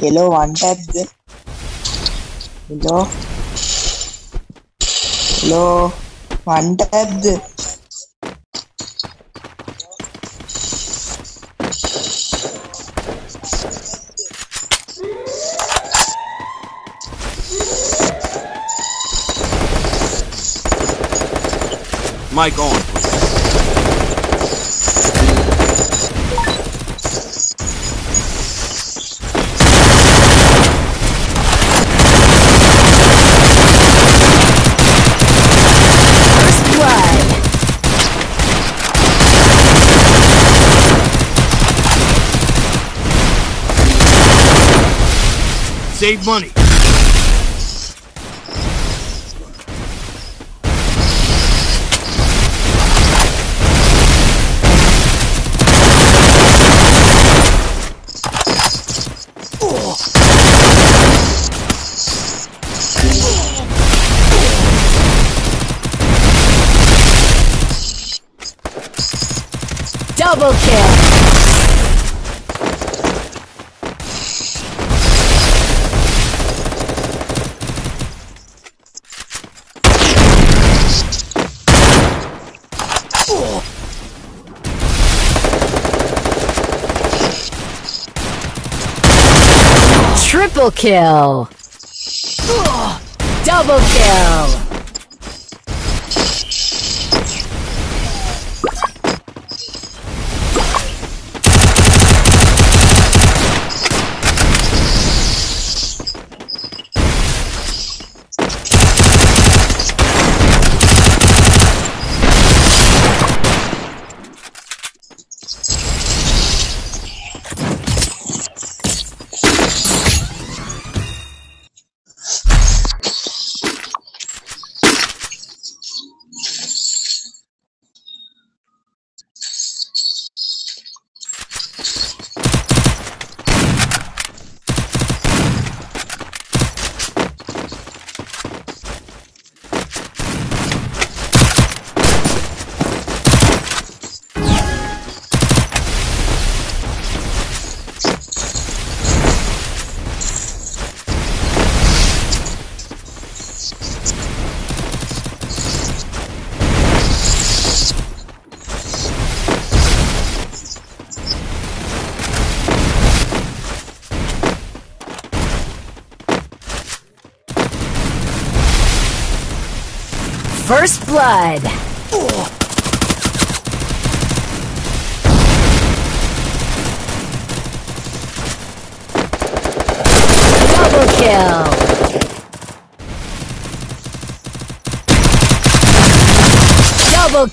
Yellow one tapped. Yellow. Yellow one tapped. Mic on, please. First blood. Save money. Double kill. Triple kill. Double kill.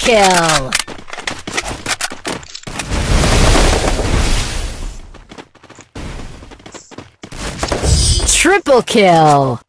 Kill. Triple kill.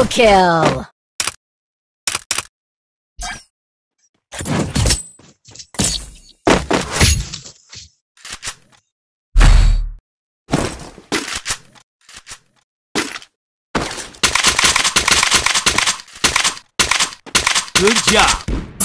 Double kill! Good job!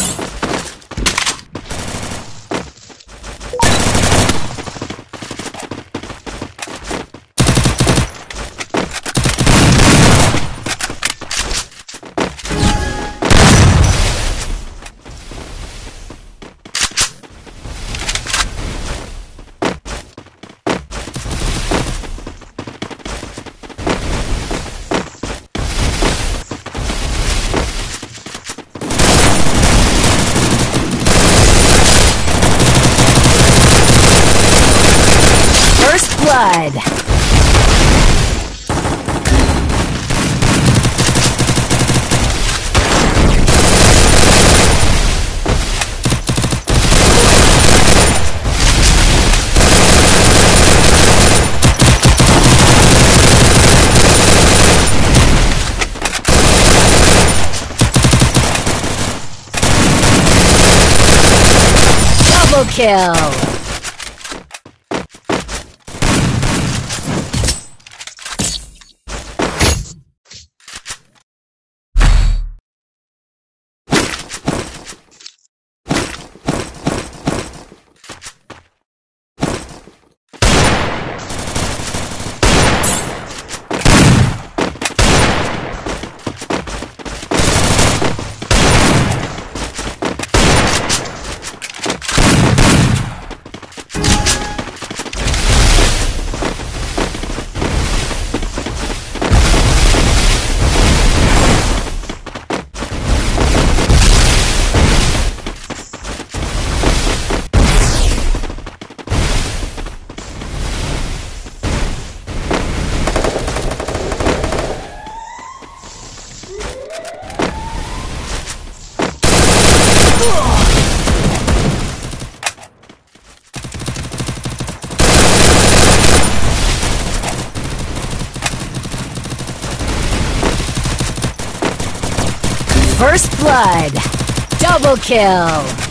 Kill. First blood. Kill.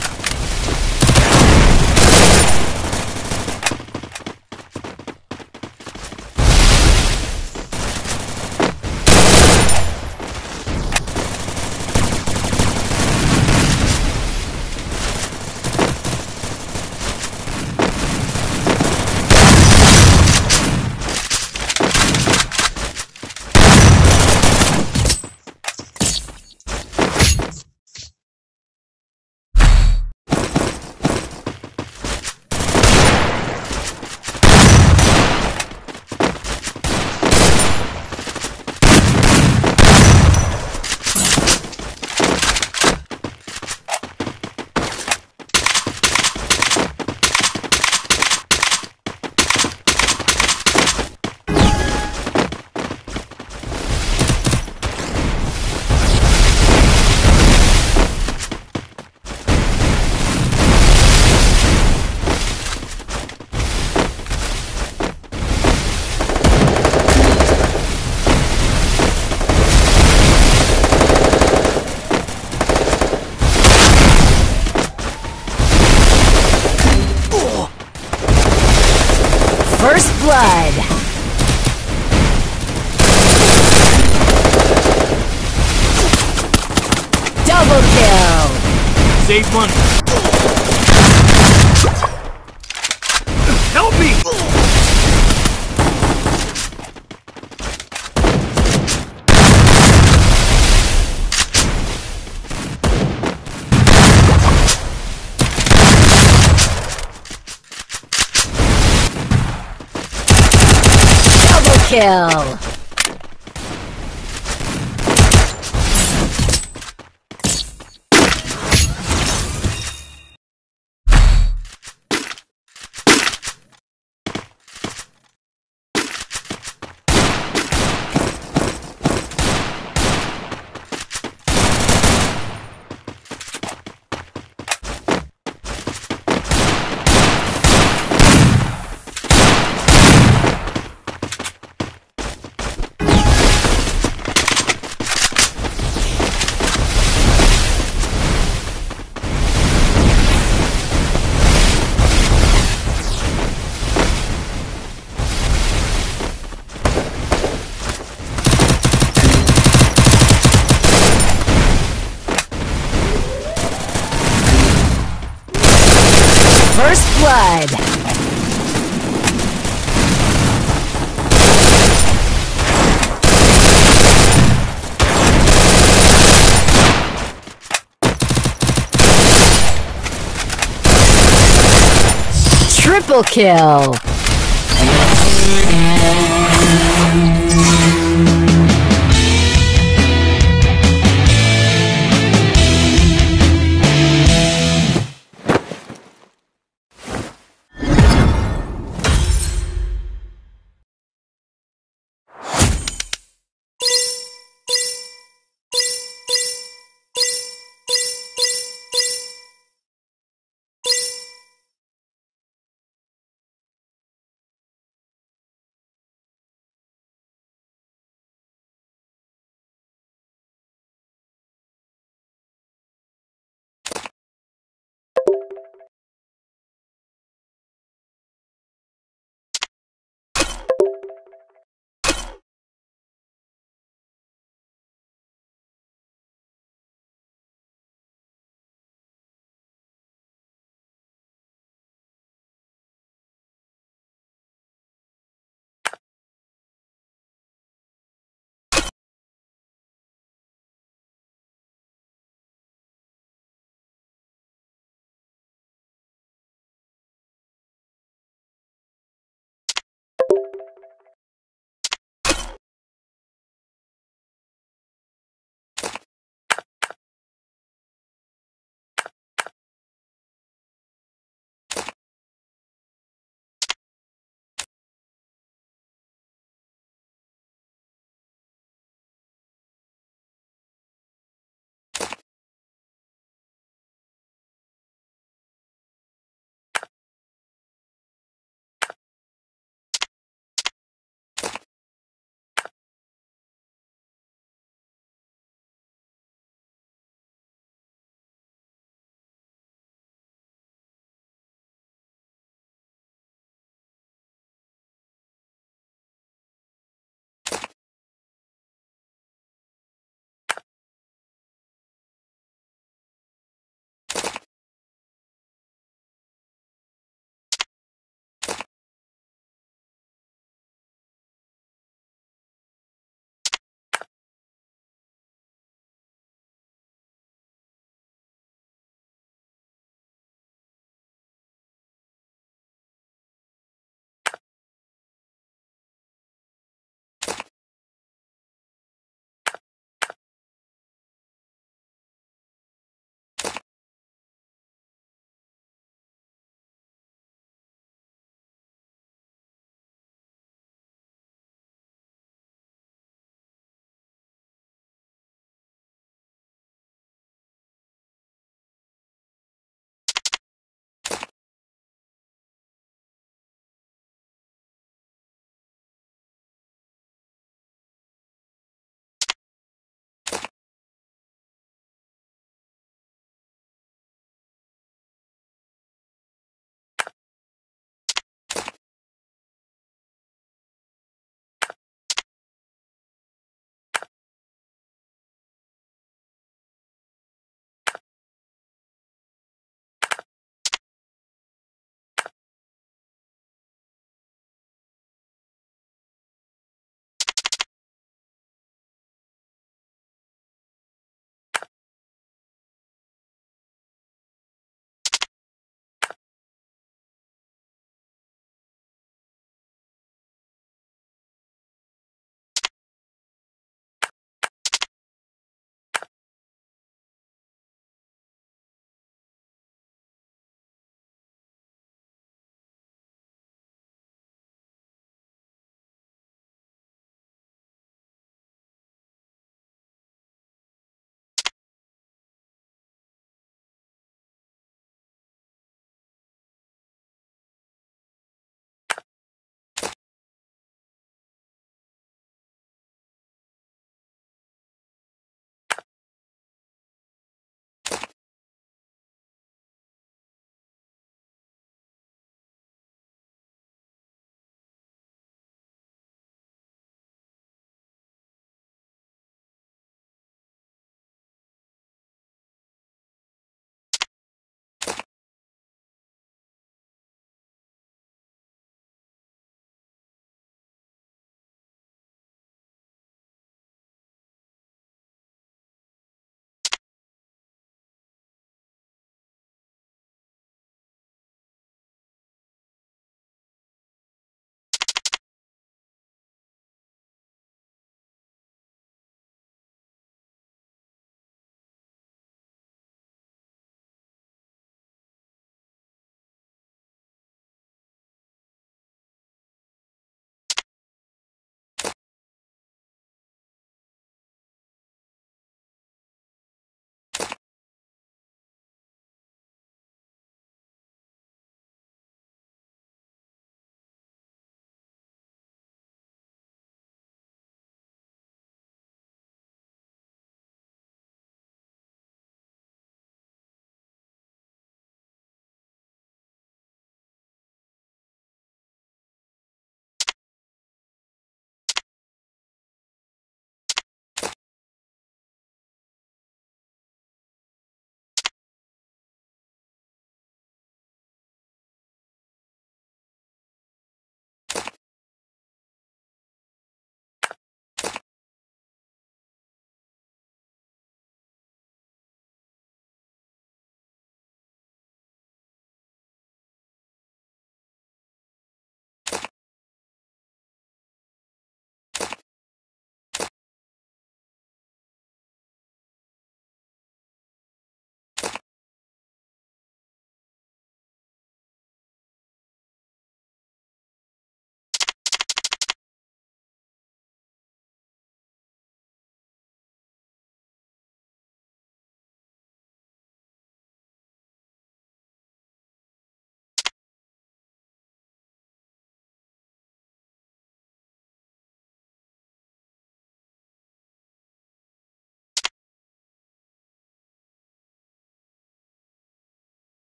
First blood. Double kill. Save money. Kill. Triple kill.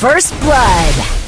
First blood.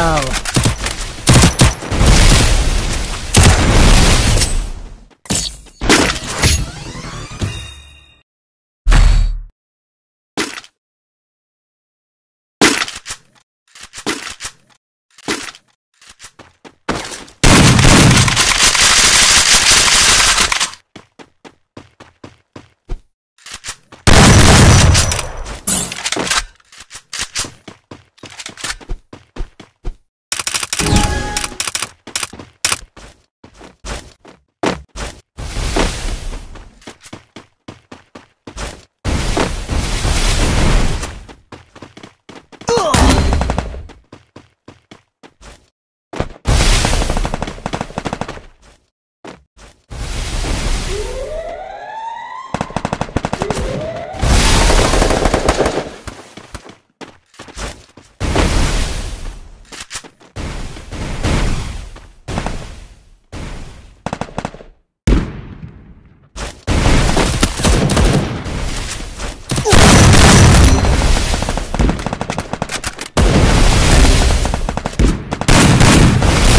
Kill.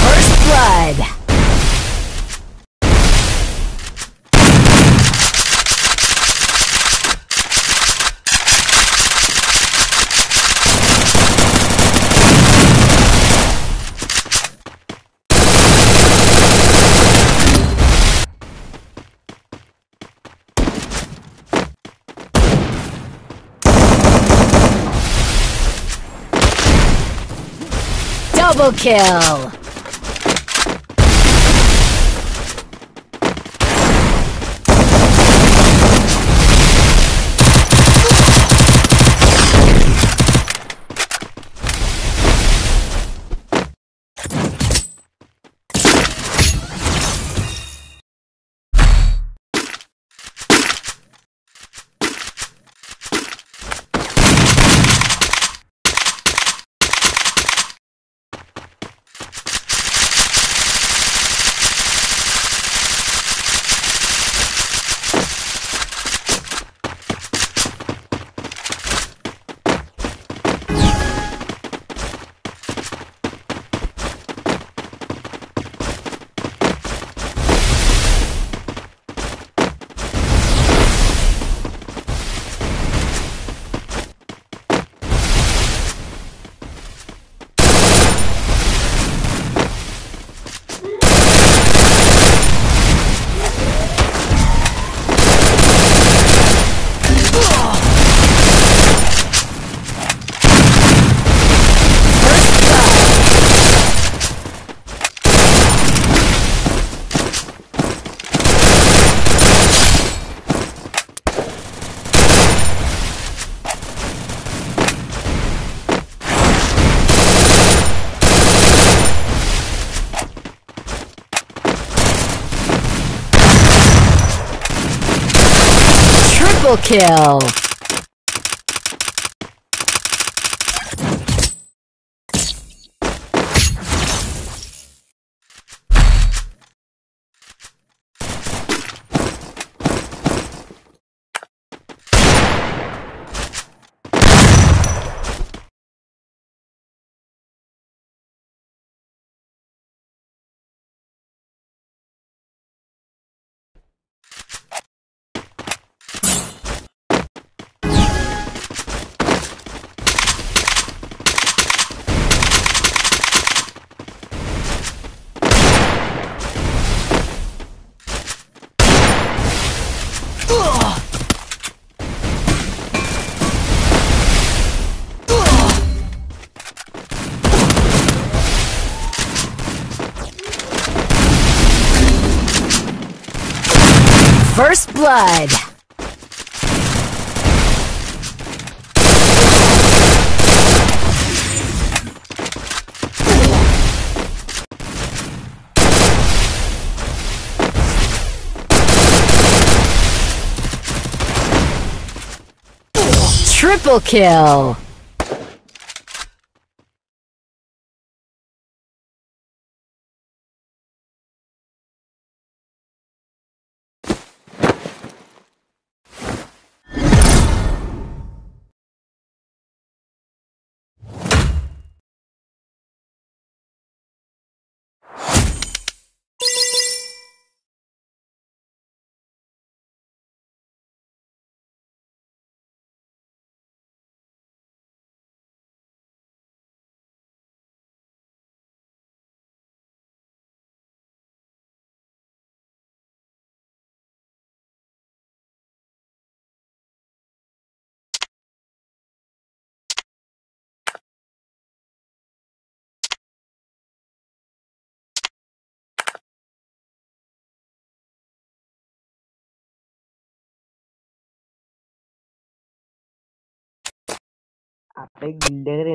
First blood. Double kill. First blood. Triple kill. Blood. Triple kill. आप एक builder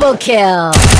Double kill.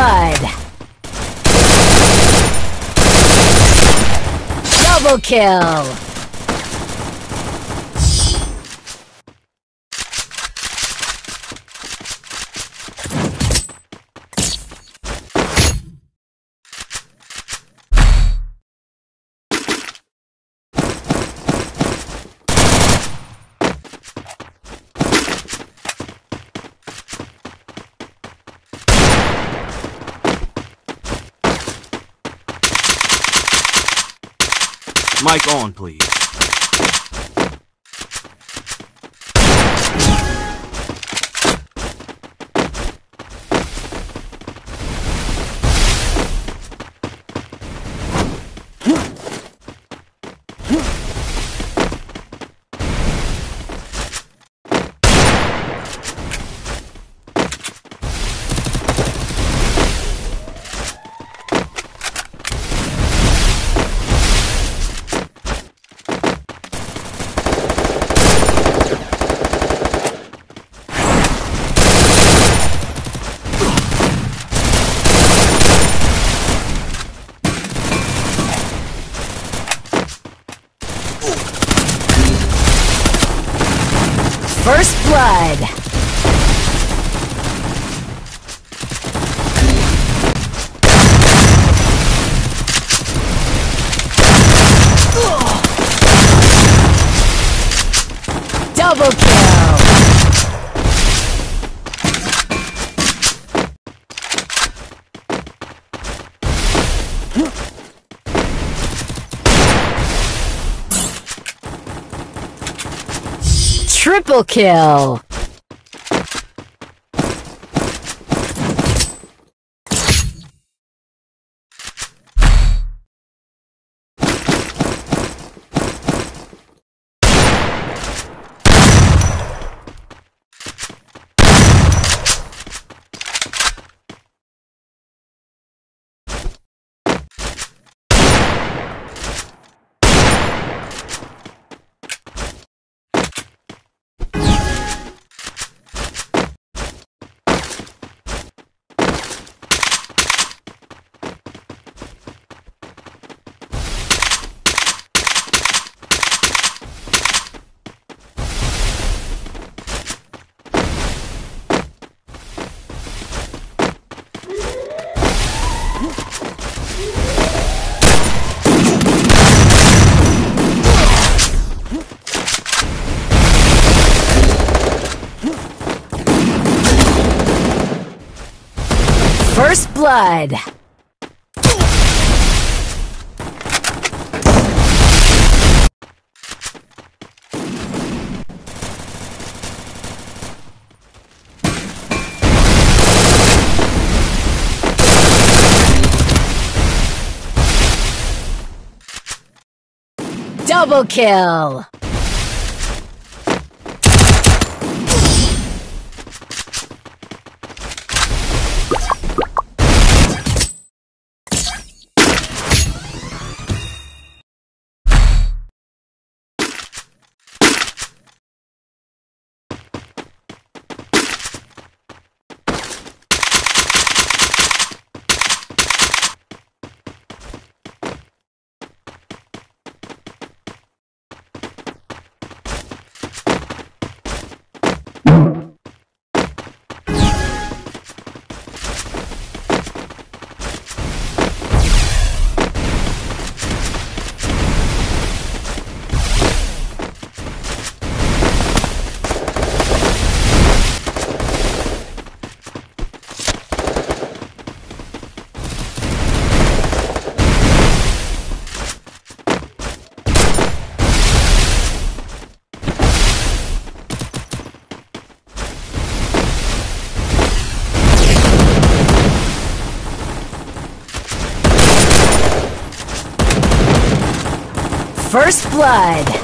Blood. Double kill. Mic on, please. First blood. Double kill. Triple kill. Blood. Double kill. Blood.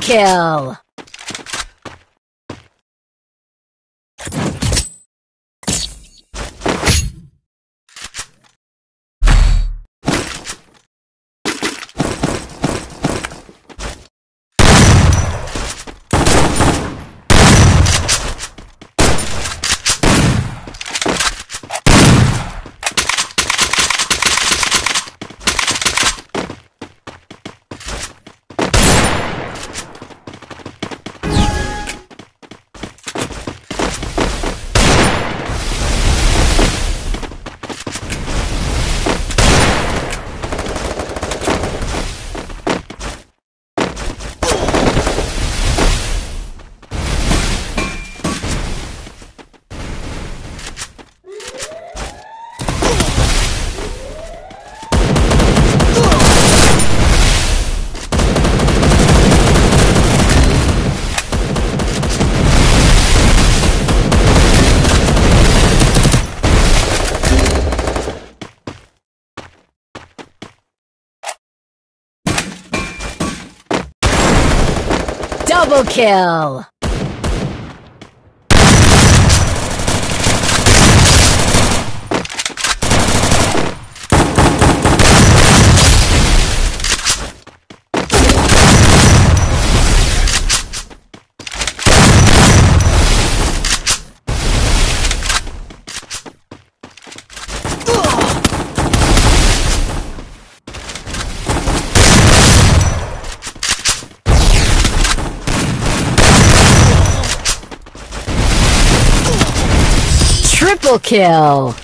Kill. Double kill. Kill.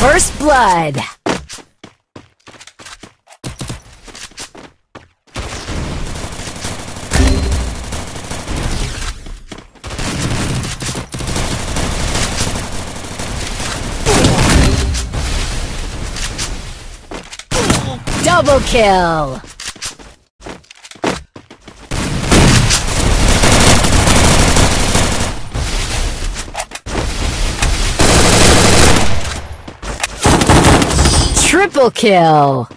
First blood. Double kill. Triple kill.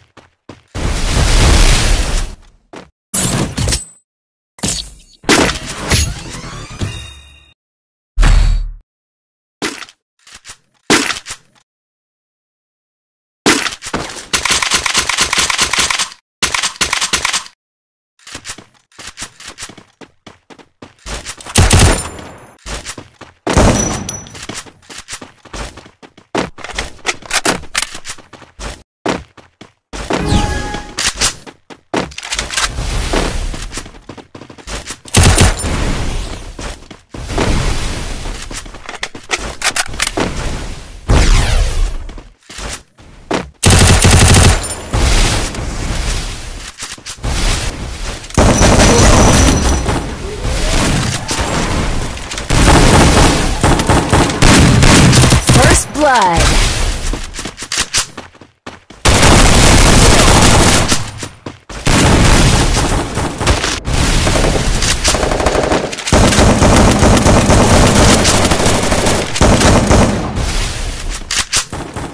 First blood.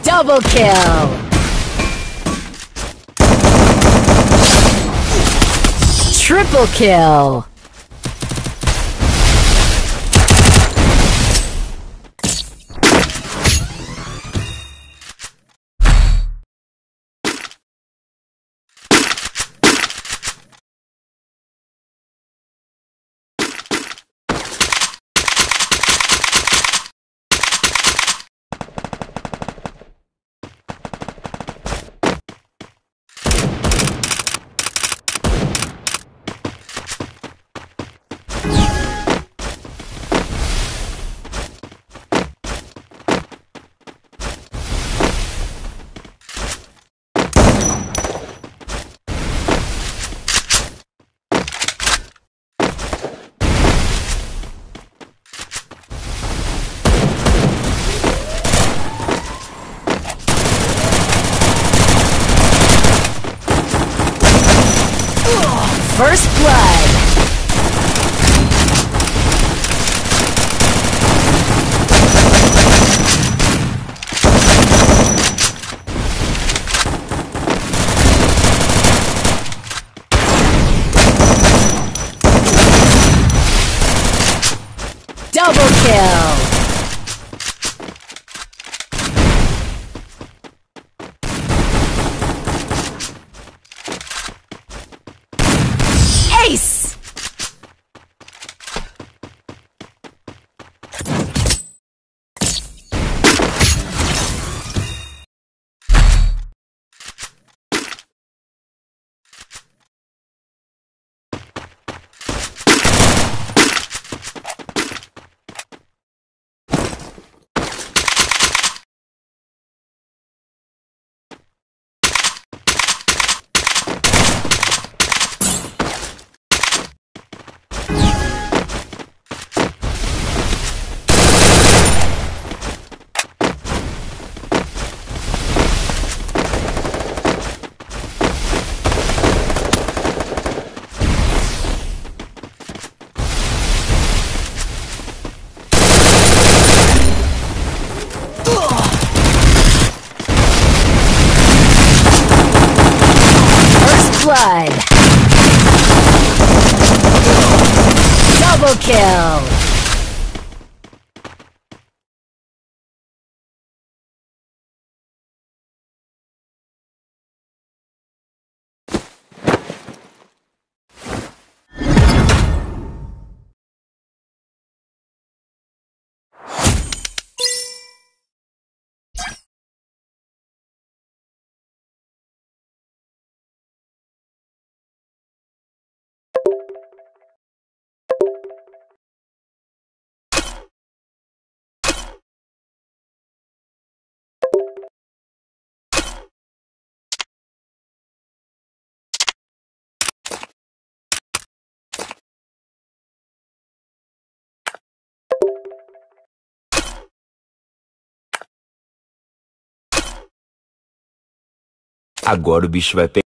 Double kill. Triple kill. Blood. Agora o bicho vai pegar.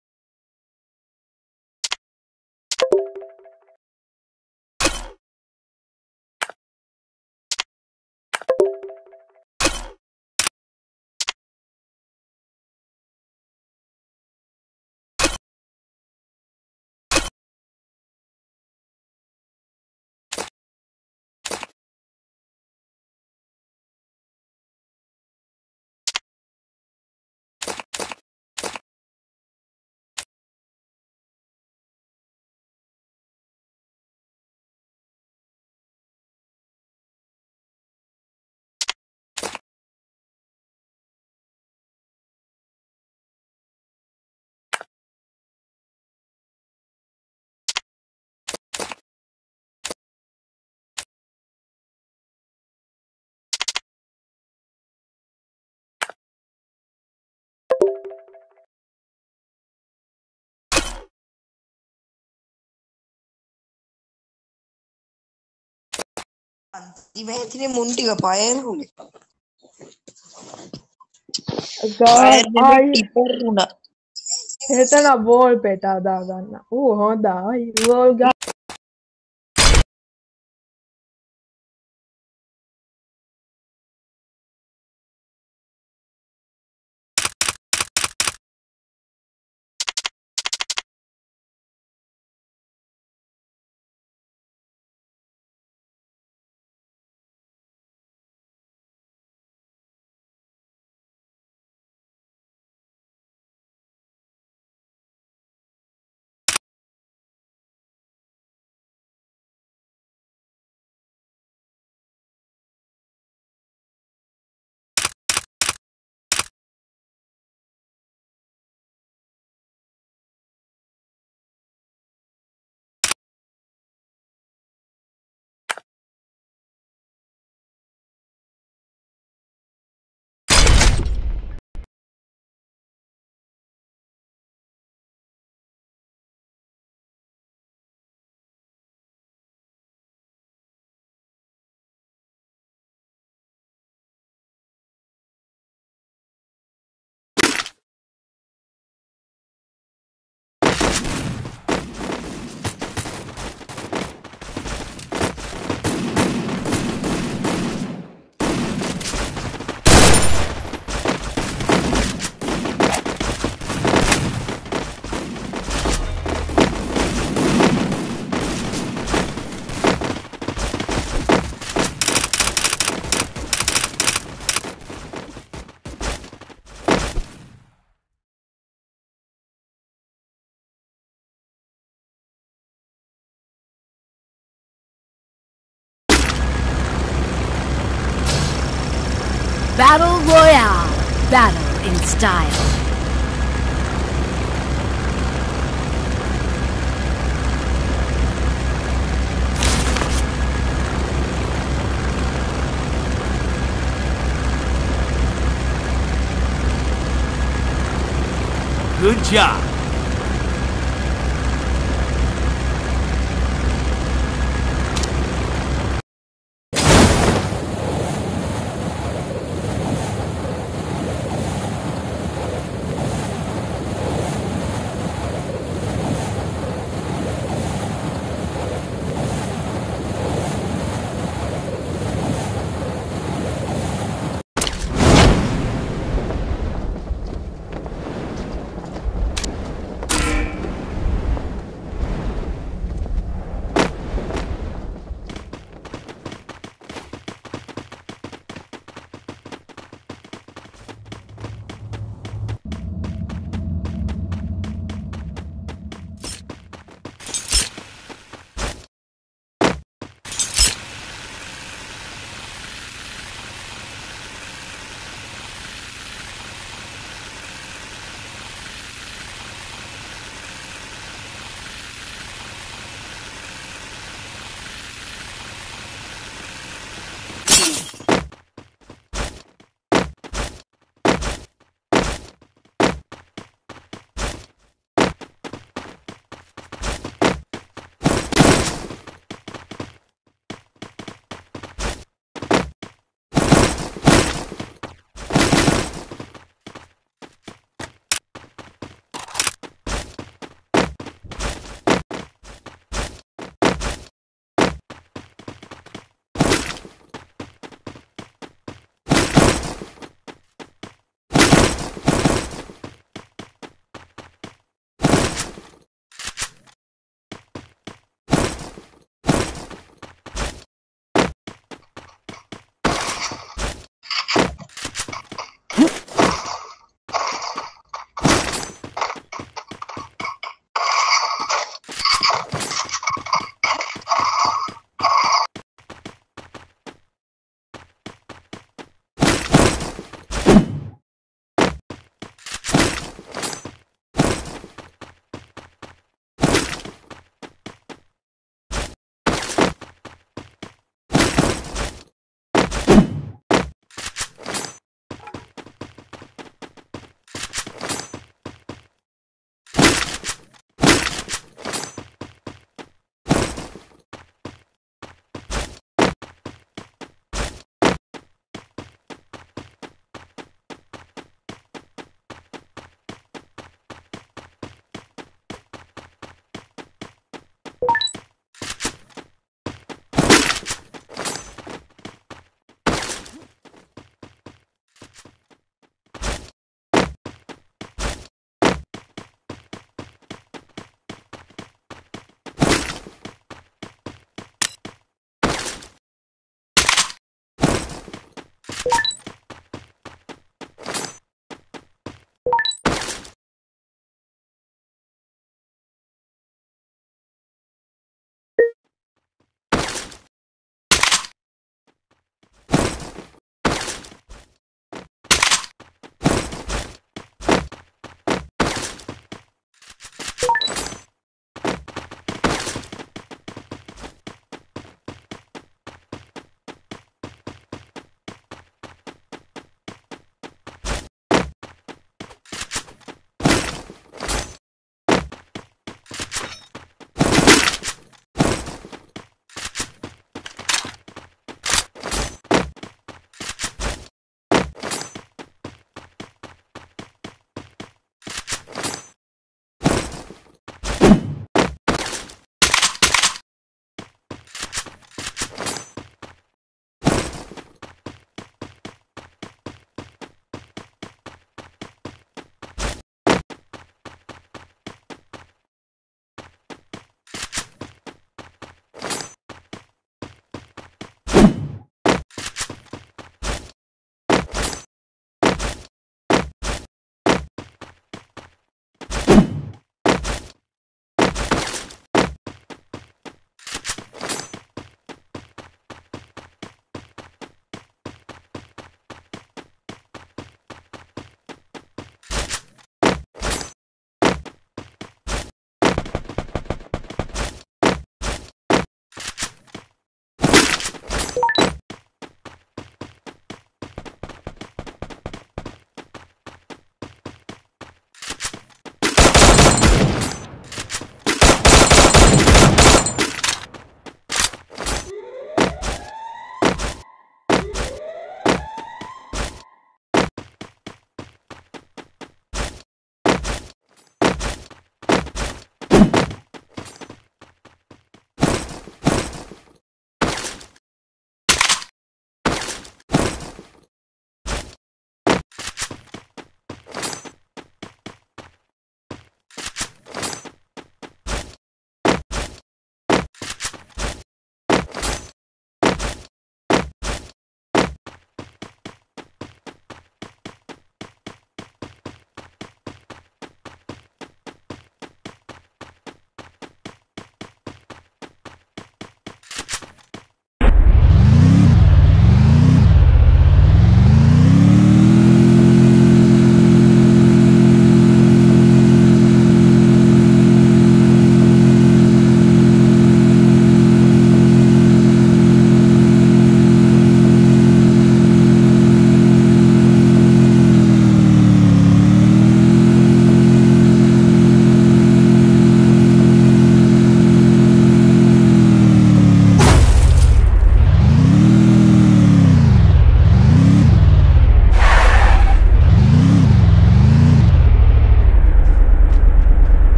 ඉවෙන් තියෙන මුන් ටික පයල් හුනේ. ගායි හෙතන ball පෙටා දාගන්න. ඌ හොඳයි. Ball ගා Battle Royale. Battle in style. Good job.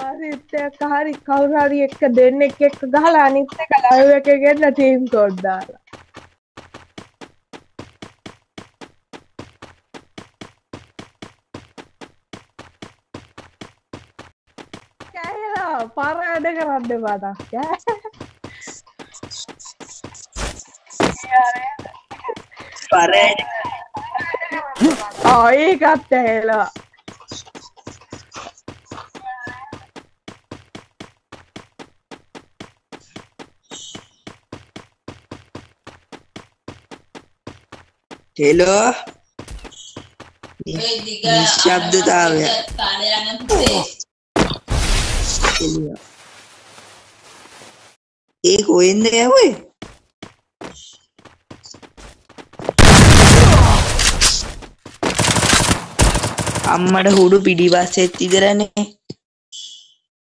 එක්ක හරි කවුරු හරි එක්ක දෙන්නෙක් එක්ක ගහලා අනිත් එක ලයිව් එකේ ගෙන්න ටීම් කෝඩ් දාලා. කෑලා පර වැඩ කරන්න බඩක් පරෑ ආ ඒකත් ඇහෙලා හෙලෝ නිශ්ශබ්දතාවය. ඒ කොහෙන්ද ගැහුවේ අම්මට හුඩු පිටිපස්සෙත් ඉදරනේ.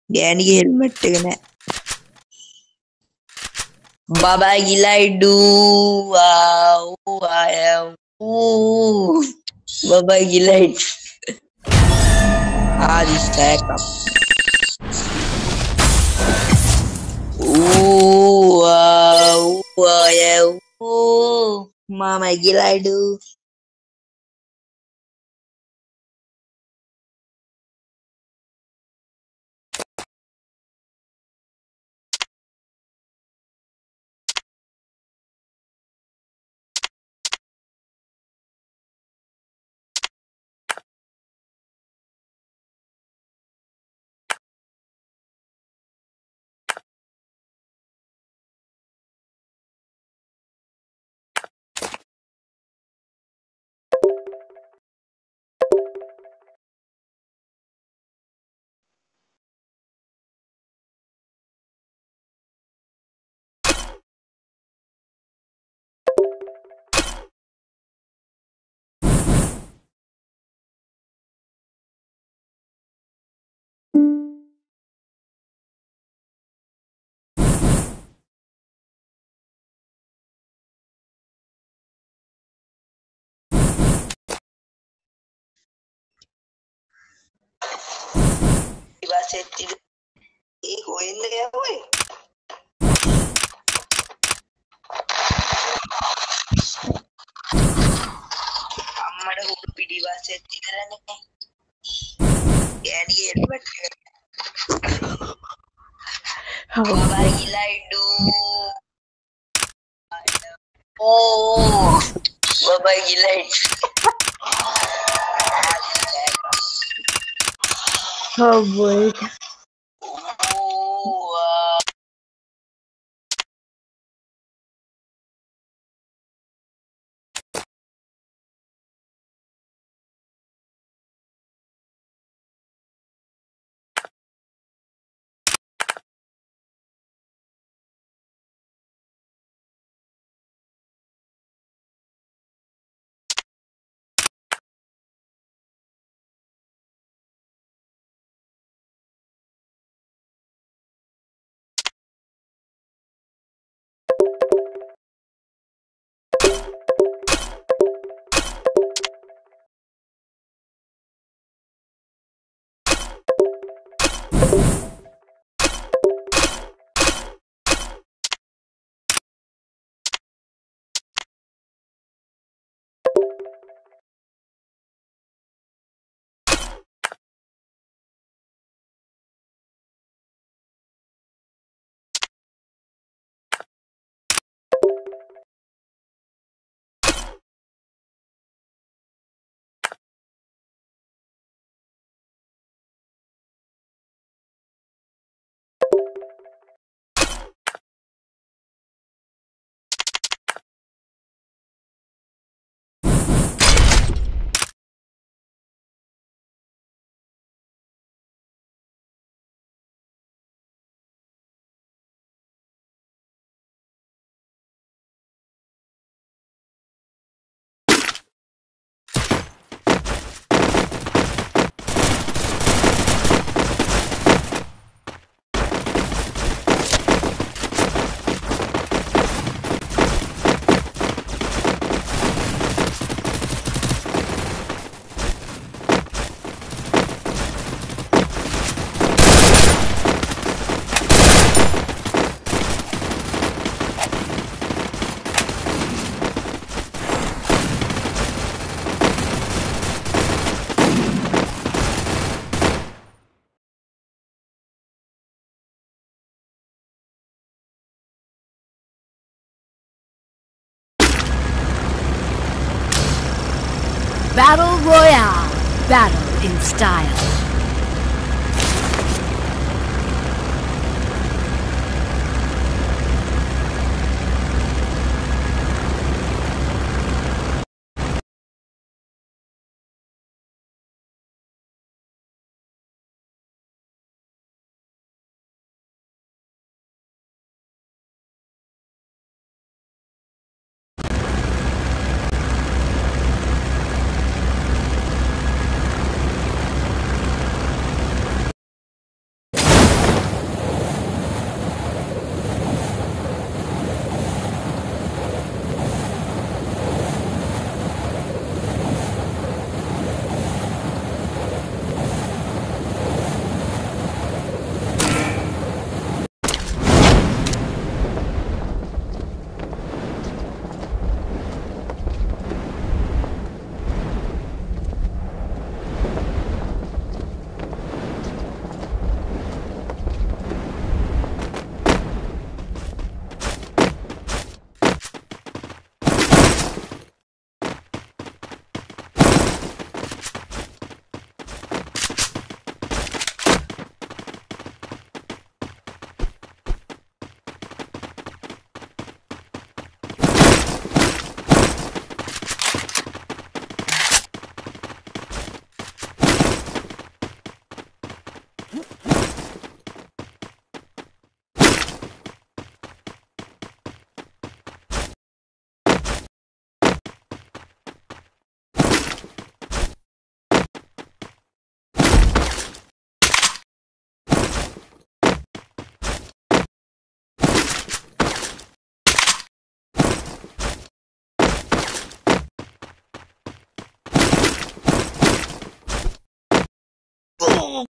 ගෑනිගේ හෙල්මට් එක නෑ Baba Gilai do wow, I am ooh. Baba Gilai. ah, this tag up. Ooh, wow, I am ooh. Mama Gilai do. පිටිපස්සෙත් ඒ කොහෙන්ද ගැහුවේ? අම්මට හුරු පිටිපස්සෙත් ඉතරනේ. ගෑණියෙ එළවට. බබයිලයි ඩෝ. ඕ බබයිලයි. public. Battle in style. Oh!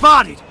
Spotted!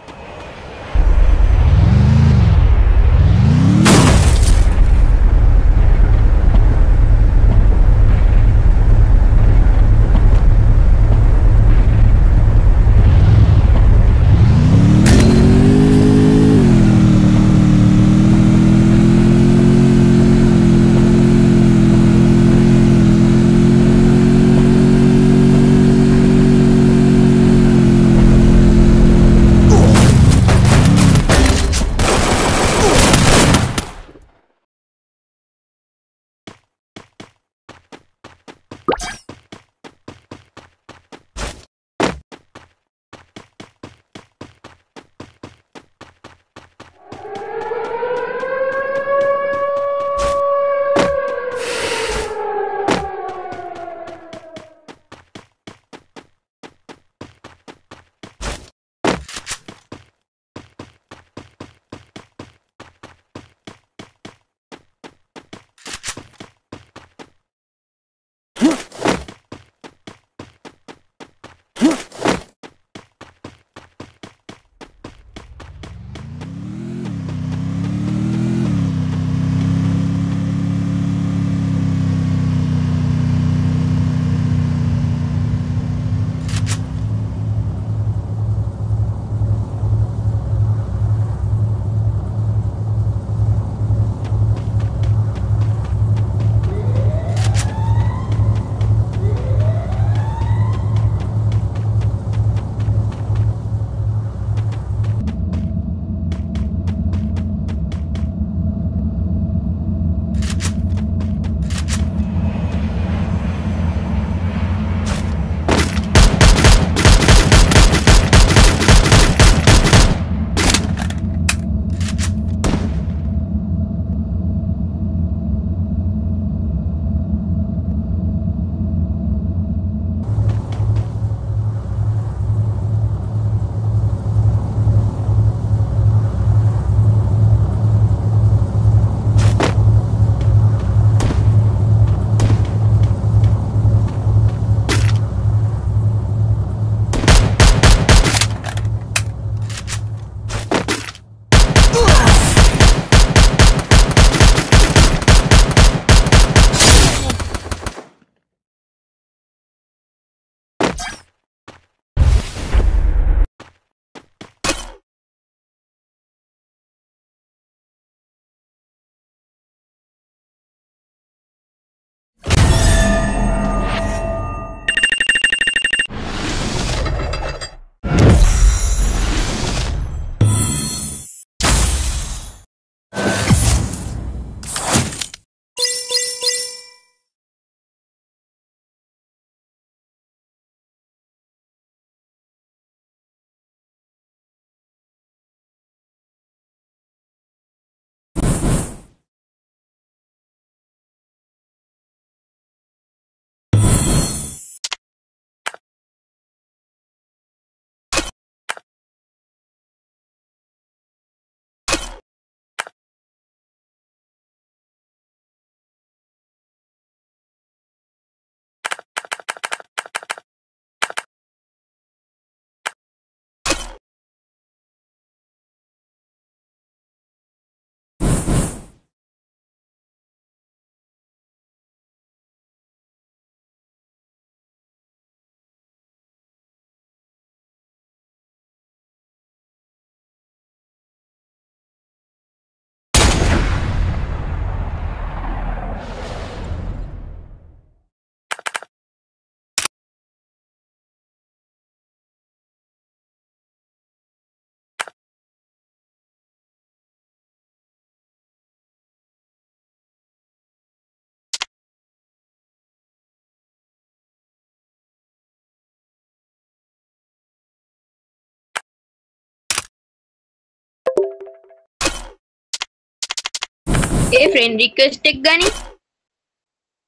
A friend requested Gani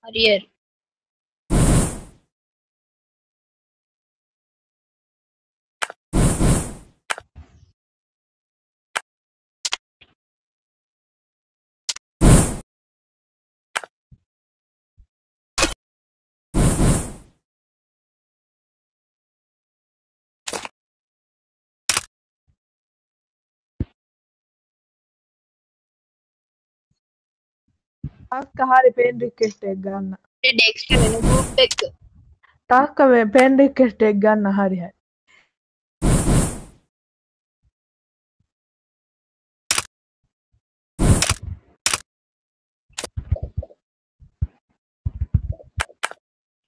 Harrier. තාක්ක හරි pain රික්කෙස්ටෙක් ගන්න. ඩෙක්ස්ට වෙන group එක. තාක්ක මේ පෙන් රික්කෙස්ටෙක් ගන්න හරි හරි.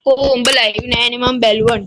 ඕ උඹ ලයිව් නෑනේ මම බැලුවන්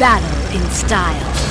Battle in style.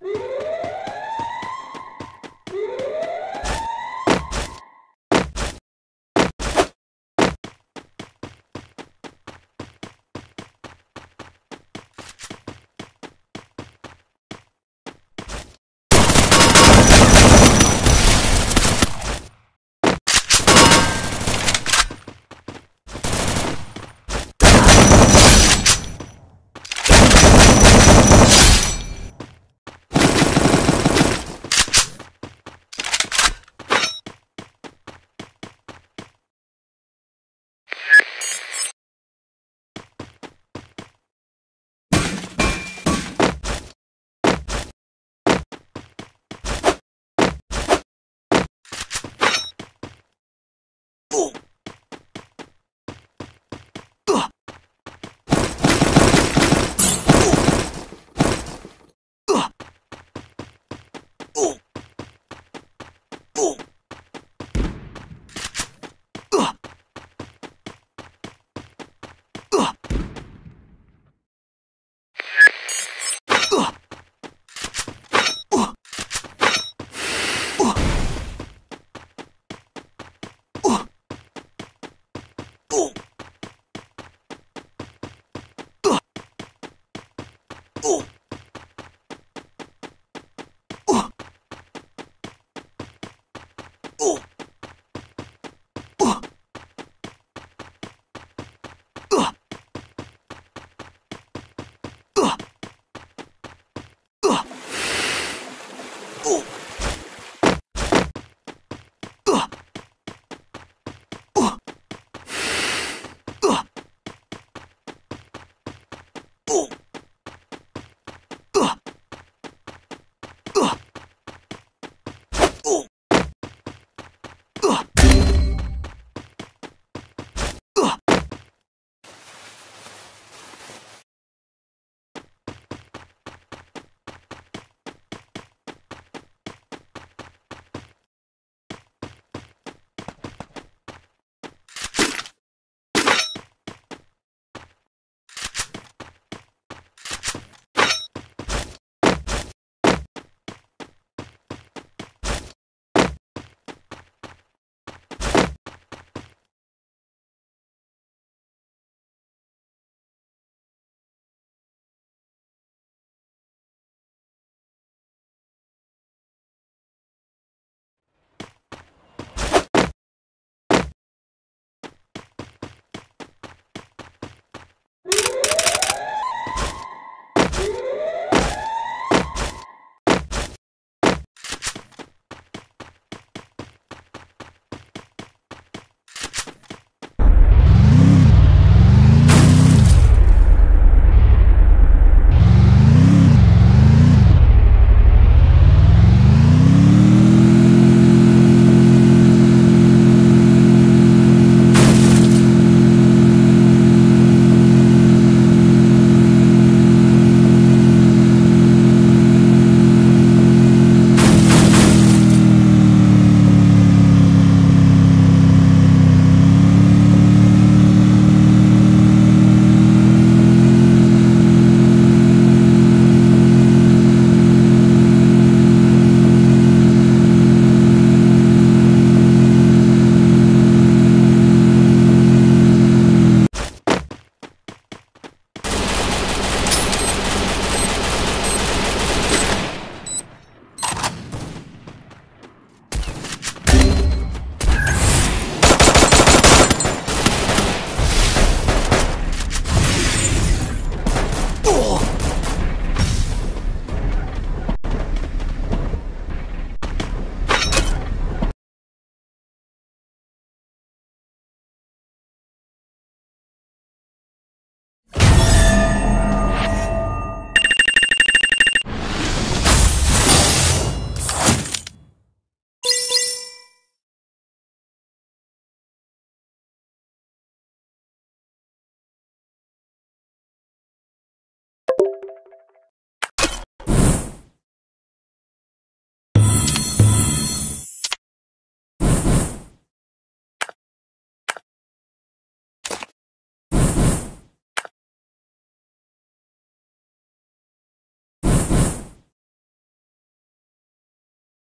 Ih! Oh.